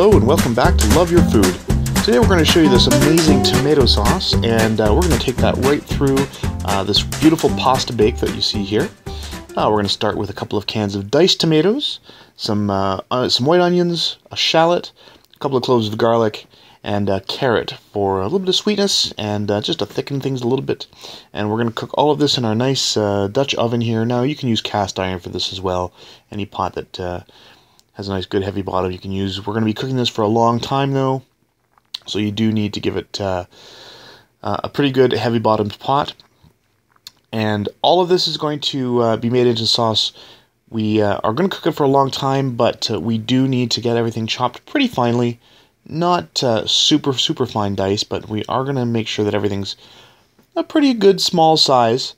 Hello and welcome back to Love Your Food. Today we're going to show you this amazing tomato sauce and uh, we're going to take that right through uh, this beautiful pasta bake that you see here. Uh, we're going to start with a couple of cans of diced tomatoes, some, uh, uh, some white onions, a shallot, a couple of cloves of garlic, and a carrot for a little bit of sweetness and uh, just to thicken things a little bit. And we're going to cook all of this in our nice Dutch oven here. Now you can use cast iron for this as well, any pot that has a nice good heavy bottom you can use. We're going to be cooking this for a long time though, so you do need to give it uh, uh, a pretty good heavy bottomed pot. And all of this is going to uh, be made into sauce. We uh, are going to cook it for a long time, but we do need to get everything chopped pretty finely. Not uh, super, super fine dice, but we are going to make sure that everything's a pretty good small size.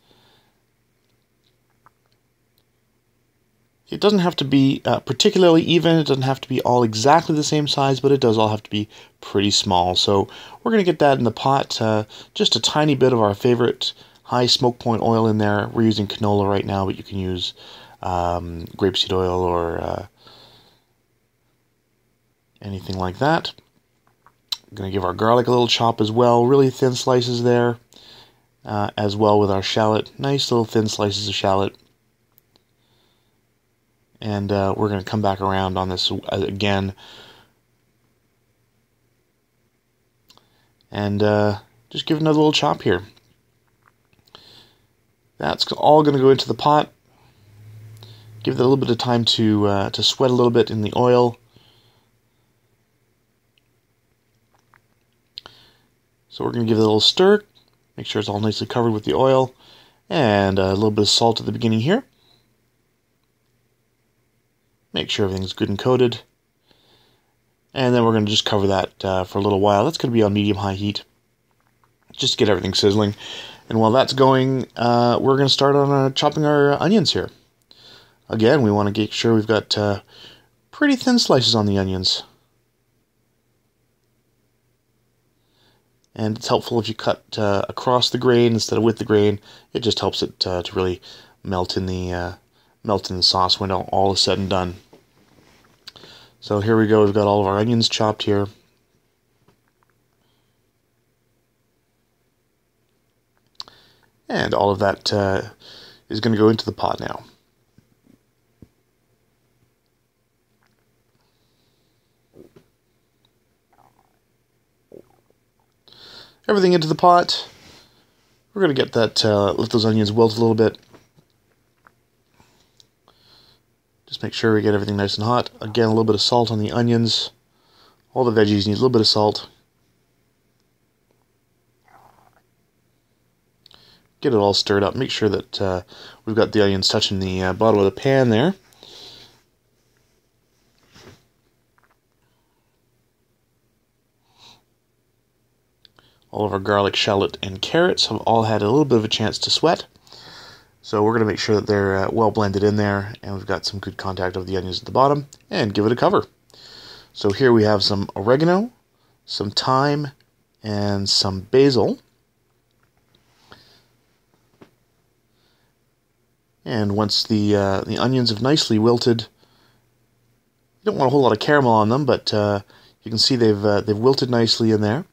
It doesn't have to be uh, particularly even, it doesn't have to be all exactly the same size, but it does all have to be pretty small. So we're going to get that in the pot, uh, just a tiny bit of our favorite high smoke point oil in there. We're using canola right now, but you can use um, grapeseed oil or uh, anything like that. I'm going to give our garlic a little chop as well, really thin slices there, uh, as well with our shallot. Nice little thin slices of shallot and uh, we're going to come back around on this uh, again. And uh, just give another little chop here. That's all going to go into the pot. Give it a little bit of time to uh, to sweat a little bit in the oil. So we're going to give it a little stir. Make sure it's all nicely covered with the oil. And a little bit of salt at the beginning here Make sure everything's good and coated. And then we're going to just cover that uh, for a little while. That's going to be on medium-high heat. Just to get everything sizzling. And while that's going, uh, we're going to start on uh, chopping our onions here. Again, we want to make sure we've got uh, pretty thin slices on the onions. And it's helpful if you cut uh, across the grain instead of with the grain. It just helps it uh, to really melt in the melt in the sauce when all is said and done. So here we go, we've got all of our onions chopped here. And all of that uh, is going to go into the pot now. Everything into the pot. We're going to get that, uh, let those onions wilt a little bit. Just make sure we get everything nice and hot. Again, a little bit of salt on the onions. All the veggies need a little bit of salt. Get it all stirred up. Make sure that uh, we've got the onions touching the uh, bottom of the pan there. All of our garlic, shallot, and carrots have all had a little bit of a chance to sweat. So we're going to make sure that they're uh, well blended in there and we've got some good contact of the onions at the bottom and give it a cover. So here we have some oregano, some thyme, and some basil. And once the uh, the onions have nicely wilted, you don't want a whole lot of caramel on them, but uh, you can see they've uh, they've wilted nicely in there.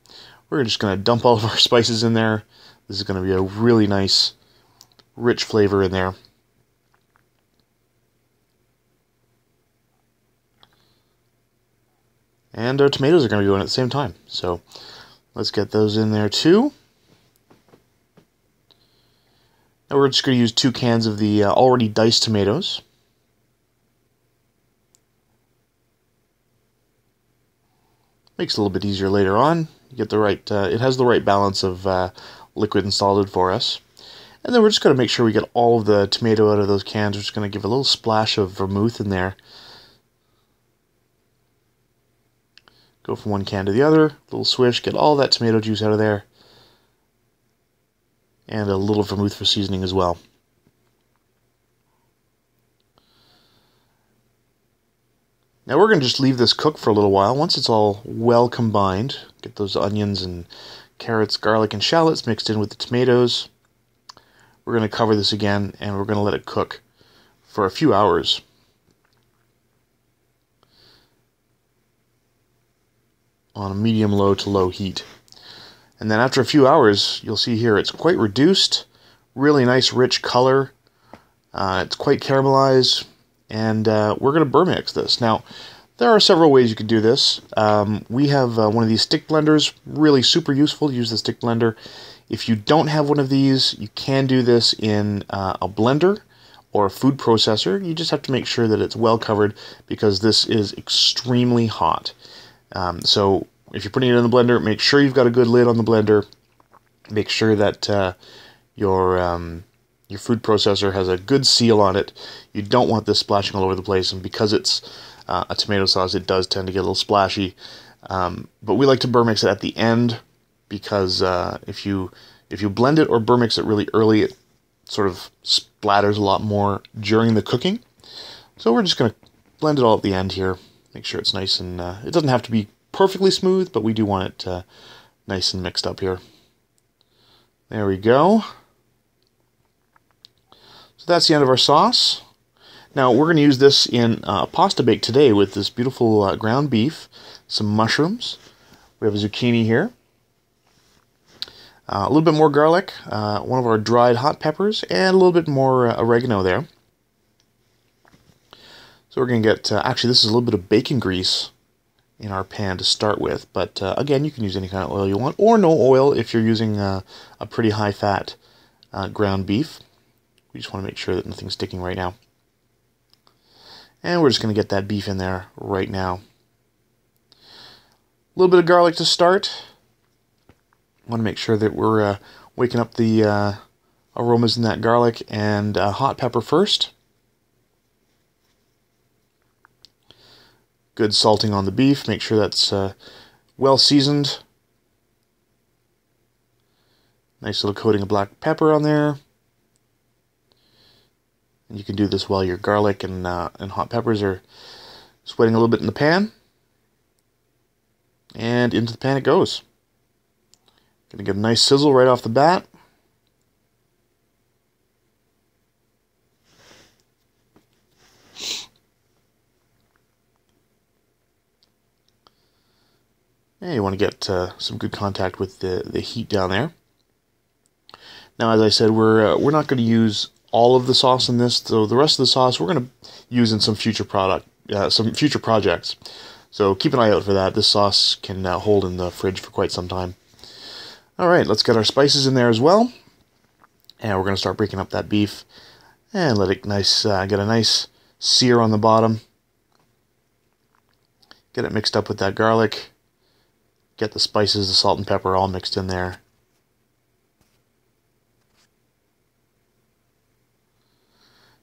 We're just going to dump all of our spices in there. This is going to be a really nice rich flavor in there. And our tomatoes are going to be going at the same time. So let's get those in there too. Now we're just going to use two cans of the uh, already diced tomatoes. Makes it a little bit easier later on. You get the right, uh, it has the right balance of uh, liquid and solid for us. And then we're just going to make sure we get all of the tomato out of those cans. We're just going to give a little splash of vermouth in there. Go from one can to the other, little swish, get all that tomato juice out of there. And a little vermouth for seasoning as well. Now we're going to just leave this cook for a little while. Once it's all well combined, get those onions and carrots, garlic, and shallots mixed in with the tomatoes. We're going to cover this again and we're going to let it cook for a few hours. on a medium low to low heat. And then after a few hours, you'll see here it's quite reduced, really nice rich color. Uh, it's quite caramelized, and uh, we're going to burr mix this. Now, there are several ways you could do this. Um, we have uh, one of these stick blenders, really super useful. Use the stick blender. If you don't have one of these, you can do this in uh, a blender or a food processor. You just have to make sure that it's well covered because this is extremely hot. Um, so if you're putting it in the blender, make sure you've got a good lid on the blender. Make sure that uh, your um, your food processor has a good seal on it. You don't want this splashing all over the place, and because it's uh, a tomato sauce, it does tend to get a little splashy. Um, but we like to burr mix it at the end because uh, if you if you blend it or burr mix it really early, it sort of splatters a lot more during the cooking. So we're just going to blend it all at the end here. Make sure it's nice and uh, it doesn't have to be perfectly smooth, but we do want it uh, nice and mixed up here. There we go. So that's the end of our sauce. Now we're going to use this in uh, pasta bake today with this beautiful uh, ground beef, some mushrooms. We have a zucchini here. Uh, a little bit more garlic, uh, one of our dried hot peppers, and a little bit more uh, oregano there. So we're going to get, uh, actually this is a little bit of bacon grease in our pan to start with. But again, you can use any kind of oil you want, or no oil if you're using a pretty high fat ground beef. We just want to make sure that nothing's sticking right now. And we're just going to get that beef in there right now. A little bit of garlic to start. Want to make sure that we're uh, waking up the uh, aromas in that garlic and uh, hot pepper first. Good salting on the beef. Make sure that's uh, well seasoned. Nice little coating of black pepper on there. And you can do this while your garlic and, uh, and hot peppers are sweating a little bit in the pan. And into the pan it goes. Gonna get a nice sizzle right off the bat. And you want to get uh, some good contact with the, the heat down there. Now, as I said, we're uh, we're not going to use all of the sauce in this. So the rest of the sauce we're going to use in some future product, uh, some future projects. So keep an eye out for that. This sauce can uh, hold in the fridge for quite some time. All right, let's get our spices in there as well. And we're going to start breaking up that beef and let it nice uh, get a nice sear on the bottom. Get it mixed up with that garlic. Get the spices, the salt and pepper all mixed in there.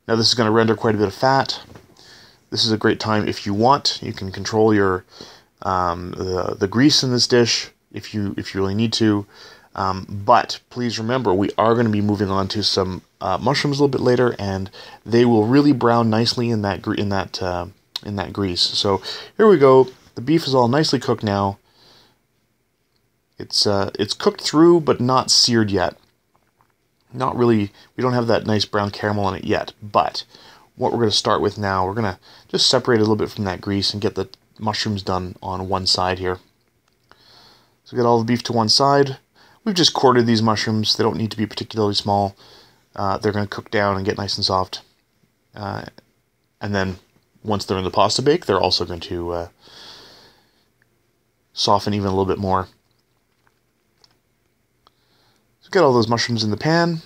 Now this is going to render quite a bit of fat. This is a great time if you want. You can control your um, the, the grease in this dish if you if you really need to. Um, but please remember, we are going to be moving on to some uh, mushrooms a little bit later, and they will really brown nicely in that in that uh, in that grease. So here we go. The beef is all nicely cooked now. It's uh, it's cooked through, but not seared yet not really, we don't have that nice brown caramel in it yet, but what we're going to start with now, we're going to just separate a little bit from that grease and get the mushrooms done on one side here. So we got all the beef to one side. We've just quartered these mushrooms. They don't need to be particularly small. Uh, they're going to cook down and get nice and soft. Uh, and then once they're in the pasta bake, they're also going to uh, soften even a little bit more. So get all those mushrooms in the pan.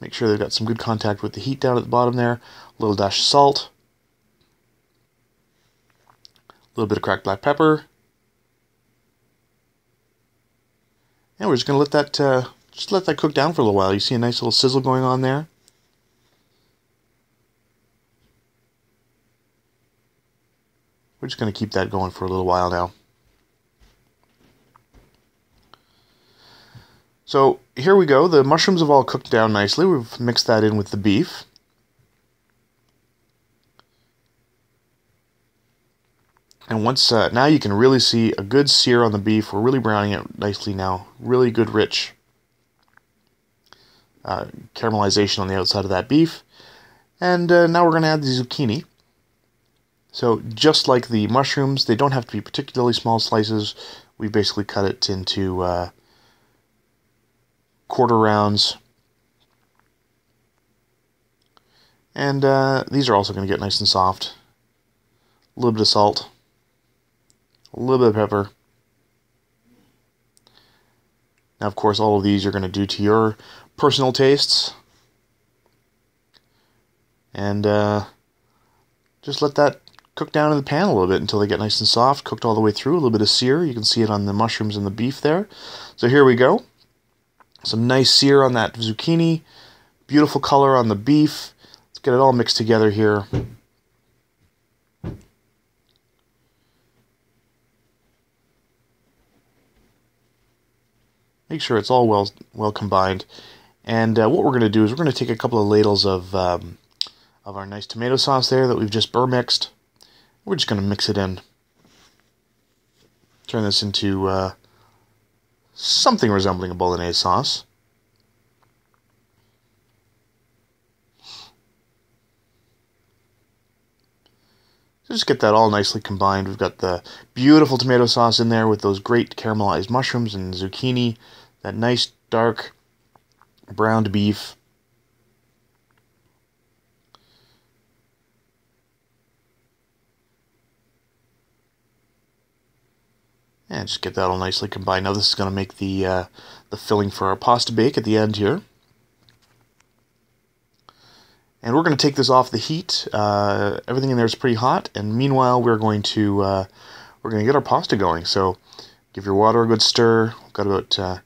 Make sure they've got some good contact with the heat down at the bottom there. A little dash of salt. A little bit of cracked black pepper. We're just going to let that uh, just let that cook down for a little while. You see a nice little sizzle going on there. We're just going to keep that going for a little while now. So here we go. The mushrooms have all cooked down nicely. We've mixed that in with the beef. And once uh, now you can really see a good sear on the beef. We're really browning it nicely now. Really good, rich uh, caramelization on the outside of that beef. And uh, now we're going to add the zucchini. So just like the mushrooms, they don't have to be particularly small slices. We basically cut it into uh, quarter rounds. And uh, these are also going to get nice and soft. A little bit of salt. A little bit of pepper. Now, of course, all of these you're going to do to your personal tastes. And uh, just let that cook down in the pan a little bit until they get nice and soft, cooked all the way through. A little bit of sear. You can see it on the mushrooms and the beef there. So here we go. Some nice sear on that zucchini. Beautiful color on the beef. Let's get it all mixed together here. Make sure it's all well well combined. And uh, what we're going to do is we're going to take a couple of ladles of um, of our nice tomato sauce there that we've just burr mixed. We're just going to mix it in. Turn this into uh, something resembling a bolognese sauce. Just get that all nicely combined. We've got the beautiful tomato sauce in there with those great caramelized mushrooms and zucchini, that nice dark browned beef. And just get that all nicely combined. Now this is going to make the uh, the filling for our pasta bake at the end here. And we're going to take this off the heat. Uh, everything in there is pretty hot. And meanwhile, we're going to uh, we're going to get our pasta going. So give your water a good stir. We've got about uh,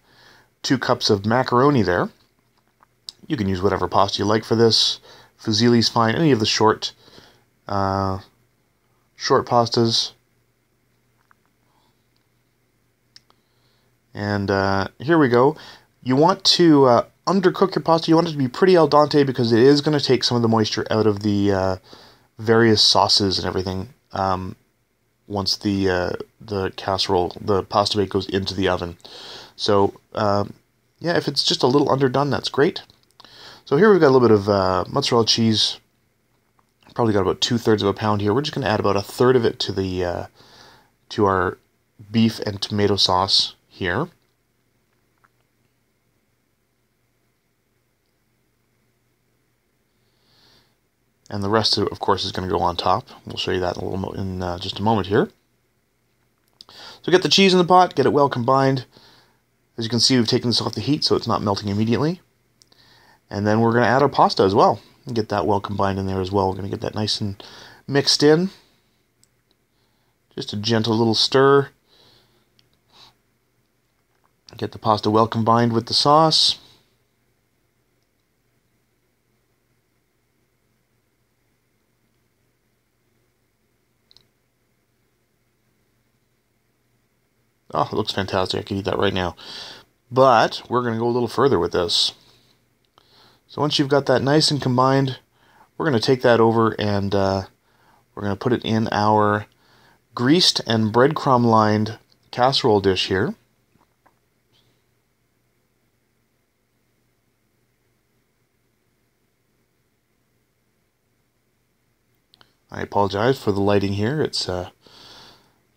two cups of macaroni there. You can use whatever pasta you like for this. Fusilli's fine. Any of the short uh, short pastas. And uh, here we go. You want to uh, undercook your pasta. You want it to be pretty al dente because it is going to take some of the moisture out of the uh, various sauces and everything um, once the uh, the casserole, the pasta bake goes into the oven. So um, yeah, if it's just a little underdone, that's great. So here we've got a little bit of uh, mozzarella cheese. Probably got about two thirds of a pound here. We're just going to add about a third of it to the uh, to our beef and tomato sauce here. And the rest of it, of course, is going to go on top. We'll show you that in, a little in uh, just a moment here. So get the cheese in the pot, get it well combined. As you can see, we've taken this off the heat, so it's not melting immediately. And then we're going to add our pasta as well. Get that well combined in there as well. We're going to get that nice and mixed in. Just a gentle little stir. Get the pasta well combined with the sauce. Oh, it looks fantastic. I could eat that right now. But we're going to go a little further with this. So once you've got that nice and combined, we're going to take that over and uh, we're going to put it in our greased and breadcrumb lined casserole dish here. I apologize for the lighting here. It's uh,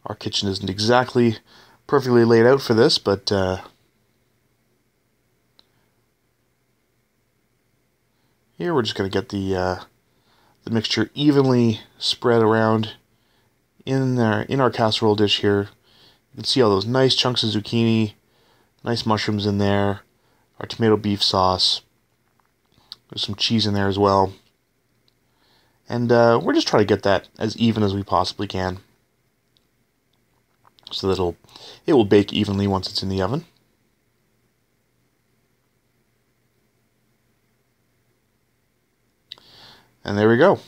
our kitchen isn't exactly perfectly laid out for this, but uh, here we're just going to get the uh, the mixture evenly spread around in our in our casserole dish here. You can see all those nice chunks of zucchini, nice mushrooms in there, our tomato beef sauce. There's some cheese in there as well. And uh, we're just trying to get that as even as we possibly can so that it'll, it will bake evenly once it's in the oven. And there we go.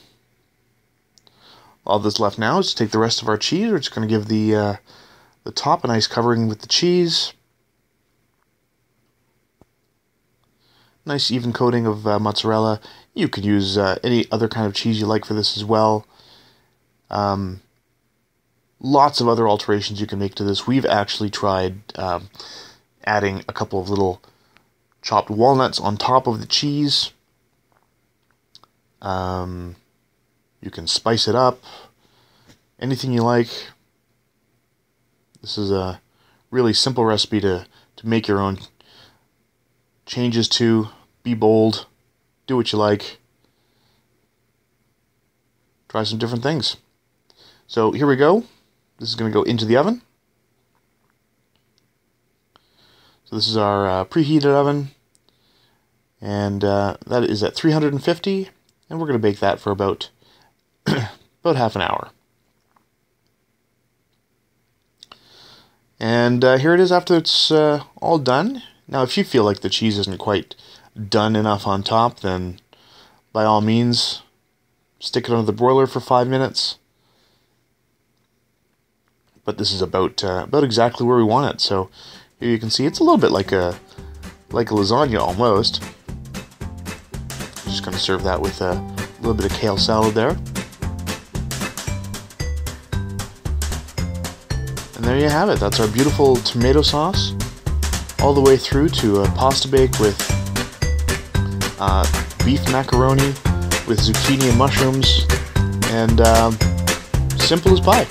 All that's left now is to take the rest of our cheese. We're just going to give the uh, the top a nice covering with the cheese. Nice even coating of uh, mozzarella. You could use uh, any other kind of cheese you like for this as well. Um, lots of other alterations you can make to this. We've actually tried um, adding a couple of little chopped walnuts on top of the cheese. Um, you can spice it up. anything you like. This is a really simple recipe to, to make your own changes to. Be bold. Do what you like. Try some different things. So here we go. This is going to go into the oven. So this is our uh, preheated oven. And uh, that is at 350. And we're going to bake that for about, about half an hour. And uh, here it is after it's uh, all done. Now, if you feel like the cheese isn't quite done enough on top, then by all means, stick it under the broiler for five minutes. But this is about uh, about exactly where we want it. So here you can see it's a little bit like a like a lasagna almost. Just gonna serve that with a little bit of kale salad there. And there you have it. That's our beautiful tomato sauce all the way through to a pasta bake with uh, beef macaroni with zucchini and mushrooms and um, simple as pie.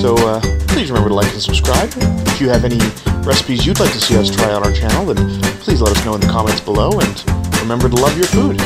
So uh, please remember to like and subscribe. If you have any recipes you'd like to see us try on our channel, then please let us know in the comments below and remember to love your food.